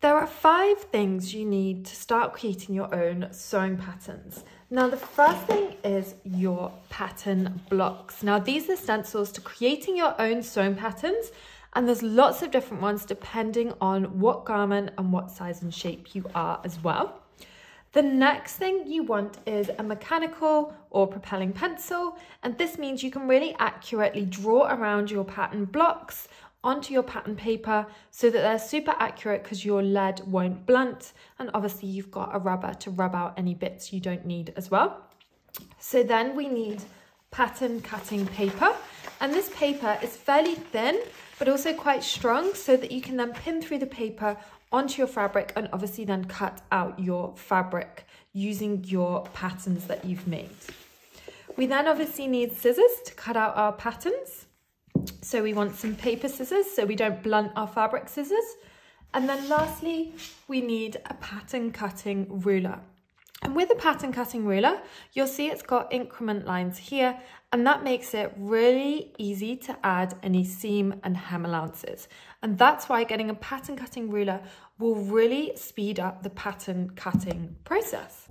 There are five things you need to start creating your own sewing patterns. Now, the first thing is your pattern blocks. Now, these are stencils to creating your own sewing patterns, and there's lots of different ones depending on what garment and what size and shape you are as well. The next thing you want is a mechanical or propelling pencil, and this means you can really accurately draw around your pattern blocks onto your pattern paper so that they're super accurate because your lead won't blunt. And obviously you've got a rubber to rub out any bits you don't need as well. So then we need pattern cutting paper. And this paper is fairly thin, but also quite strong so that you can then pin through the paper onto your fabric and obviously then cut out your fabric using your patterns that you've made. We then obviously need scissors to cut out our patterns. So we want some paper scissors so we don't blunt our fabric scissors. And then lastly, we need a pattern cutting ruler. And with a pattern cutting ruler, you'll see it's got increment lines here, and that makes it really easy to add any seam and hem allowances. And that's why getting a pattern cutting ruler will really speed up the pattern cutting process.